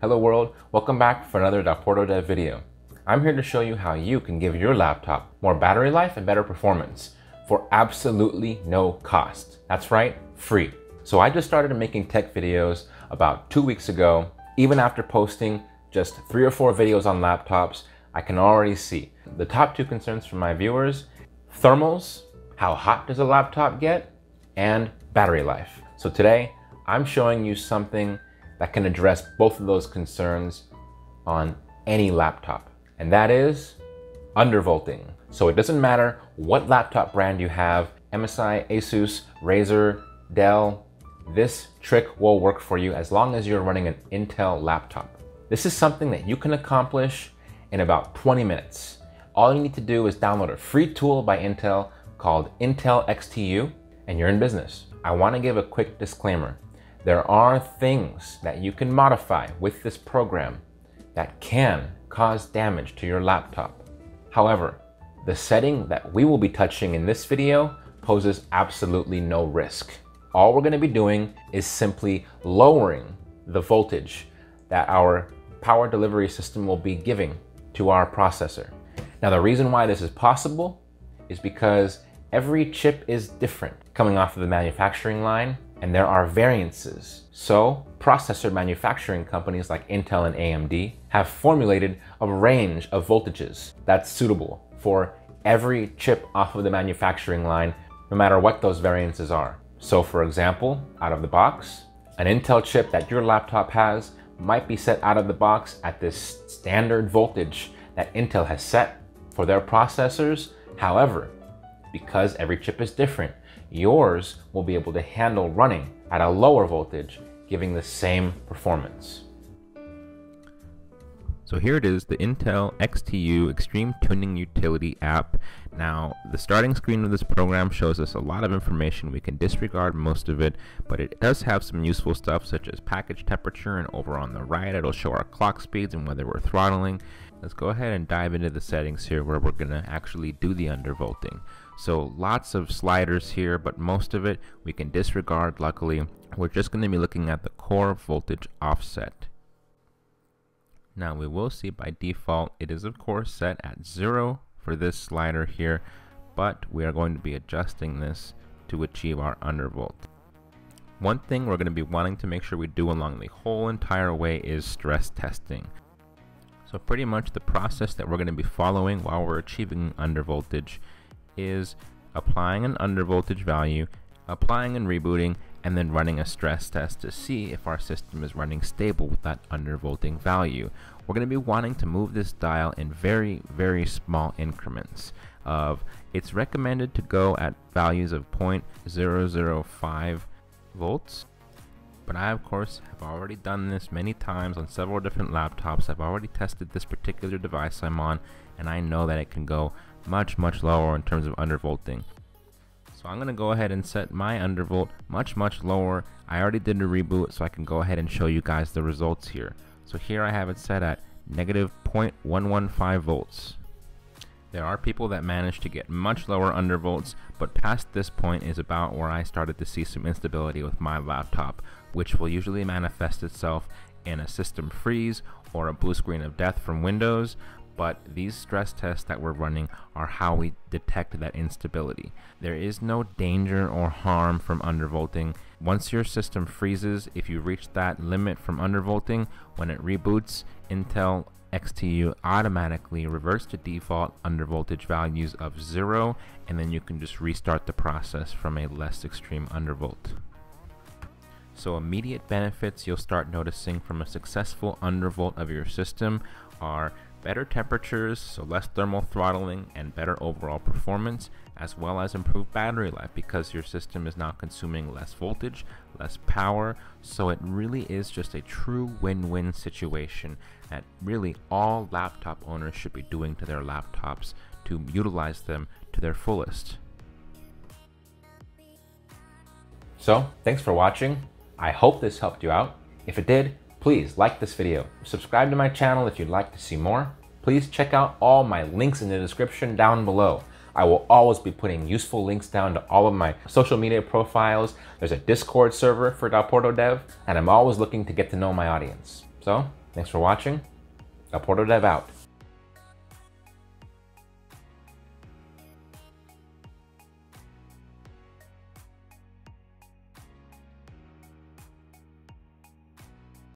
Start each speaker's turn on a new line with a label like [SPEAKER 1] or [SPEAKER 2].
[SPEAKER 1] Hello world, welcome back for another Dal Porto Dev video. I'm here to show you how you can give your laptop more battery life and better performance for absolutely no cost. That's right, free. So I just started making tech videos about two weeks ago. Even after posting just three or four videos on laptops, I can already see the top two concerns from my viewers, thermals, how hot does a laptop get, and battery life. So today, I'm showing you something that can address both of those concerns on any laptop, and that is undervolting. So it doesn't matter what laptop brand you have, MSI, Asus, Razer, Dell, this trick will work for you as long as you're running an Intel laptop. This is something that you can accomplish in about 20 minutes. All you need to do is download a free tool by Intel called Intel XTU and you're in business. I want to give a quick disclaimer. There are things that you can modify with this program that can cause damage to your laptop. However, the setting that we will be touching in this video poses absolutely no risk. All we're going to be doing is simply lowering the voltage that our power delivery system will be giving to our processor. Now, the reason why this is possible is because every chip is different coming off of the manufacturing line, and there are variances. So, processor manufacturing companies like Intel and AMD have formulated a range of voltages that's suitable for every chip off of the manufacturing line, no matter what those variances are. So, for example, out of the box, an Intel chip that your laptop has might be set out of the box at this standard voltage that Intel has set for their processors. However, because every chip is different, yours will be able to handle running at a lower voltage, giving the same performance.
[SPEAKER 2] So here it is, the Intel XTU Extreme Tuning Utility app. Now, the starting screen of this program shows us a lot of information. We can disregard most of it, but it does have some useful stuff such as package temperature, and over on the right, it'll show our clock speeds and whether we're throttling. Let's go ahead and dive into the settings here where we're going to actually do the undervolting. So lots of sliders here, but most of it we can disregard luckily. We're just going to be looking at the core voltage offset. Now we will see by default it is of course set at 0 for this slider here, but we are going to be adjusting this to achieve our undervolt. One thing we're going to be wanting to make sure we do along the whole entire way is stress testing. So pretty much the process that we're going to be following while we're achieving undervoltage is applying an undervoltage value, applying and rebooting, and then running a stress test to see if our system is running stable with that undervolting value. We're going to be wanting to move this dial in very, very small increments of it's recommended to go at values of 0.005 volts but I of course have already done this many times on several different laptops. I've already tested this particular device I'm on and I know that it can go much much lower in terms of undervolting. So I'm going to go ahead and set my undervolt much, much lower. I already did a reboot, so I can go ahead and show you guys the results here. So here I have it set at negative 0.115 volts. There are people that manage to get much lower undervolts, but past this point is about where I started to see some instability with my laptop, which will usually manifest itself in a system freeze or a blue screen of death from Windows, but these stress tests that we're running are how we detect that instability. There is no danger or harm from undervolting. Once your system freezes, if you reach that limit from undervolting, when it reboots, Intel XTU automatically reverts to default undervoltage values of zero, and then you can just restart the process from a less extreme undervolt. So immediate benefits you'll start noticing from a successful undervolt of your system are better temperatures, so less thermal throttling and better overall performance, as well as improved battery life because your system is now consuming less voltage, less power, so it really is just a true win-win situation that really all laptop owners should be doing to their laptops to utilize them to their fullest.
[SPEAKER 1] So, thanks for watching. I hope this helped you out. If it did, Please like this video, subscribe to my channel if you'd like to see more. Please check out all my links in the description down below. I will always be putting useful links down to all of my social media profiles. There's a Discord server for Porto Dev, and I'm always looking to get to know my audience. So, Thanks for watching. Dal Porto Dev out.